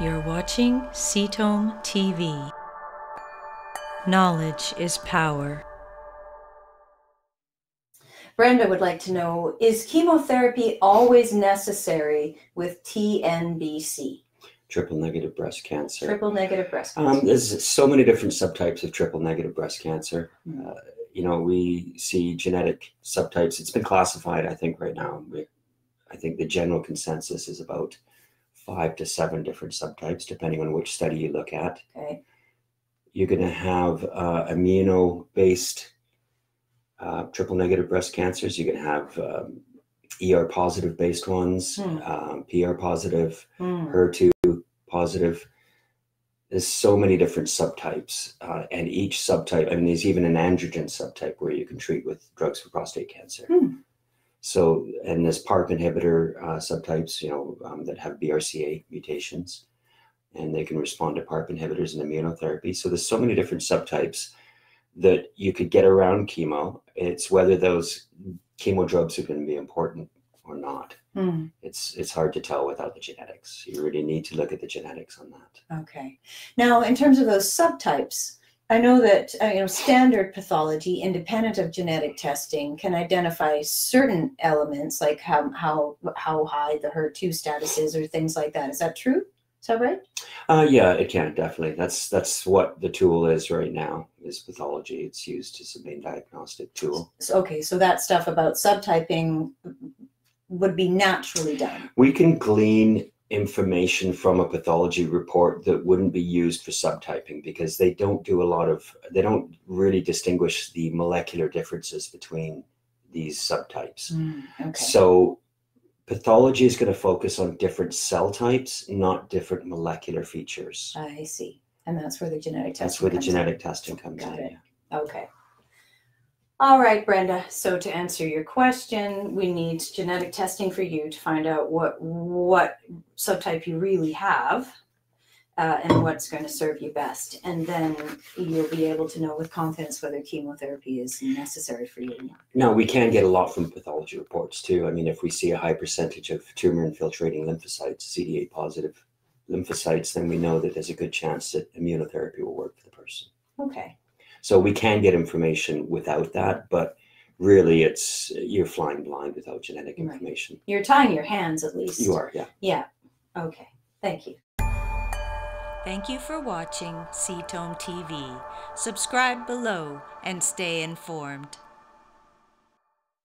You're watching CTOAM TV. Knowledge is power. Brenda would like to know Is chemotherapy always necessary with TNBC, triple negative breast cancer. triple negative breast cancer? Um, there's so many different subtypes of triple negative breast cancer. Mm. Uh, you know, we see genetic subtypes. It's been classified, I think, right now. We, I think the general consensus is about five to seven different subtypes, depending on which study you look at. okay. You're going to have uh, immuno based uh, triple negative breast cancers. You're going to have um, ER positive based ones, Hmm. um, PR positive, Hmm. HER2 positive. There's so many different subtypes, uh, and each subtype, I mean, there's even an androgen subtype where you can treat with drugs for prostate cancer. Hmm. So, and there's PARP inhibitor uh, subtypes, you know, um, that have BRCA mutations, and they can respond to PARP inhibitors and immunotherapy. So, there's so many different subtypes that you could get around chemo. It's whether those chemo drugs are going to be important or not Hmm. it's it's hard to tell without the genetics. You really need to look at the genetics on that. Okay. Now, in terms of those subtypes, I know that uh, you know standard pathology, independent of genetic testing, can identify certain elements like how how how high the HER2 status is or things like that. Is that true? Is that right? Uh, yeah, it can definitely. That's that's what the tool is right now. Is pathology. It's used as a main diagnostic tool. So, okay, so that stuff about subtyping would be naturally done. We can glean information from a pathology report that wouldn't be used for subtyping because they don't do a lot of they don't really distinguish the molecular differences between these subtypes. Hmm, okay. So pathology is going to focus on different cell types, not different molecular features. I see. And that's where the genetic testing. That's where the comes in. genetic testing comes Got in. it. Okay. All right, Brenda. So to answer your question, we need genetic testing for you to find out what what subtype you really have, uh, and what's going to serve you best, and then you'll be able to know with confidence whether chemotherapy is necessary for you or not. Now we can get a lot from pathology reports too. I mean, if we see a high percentage of tumor infiltrating lymphocytes, CD8 positive lymphocytes, then we know that there's a good chance that immunotherapy will work for the person. Okay. So we can get information without that, but really it's you're flying blind without genetic Right. information. You're tying your hands at least. You are, yeah. Yeah. Okay. Thank you. Thank you for watching CTOAM TV. Subscribe below and stay informed.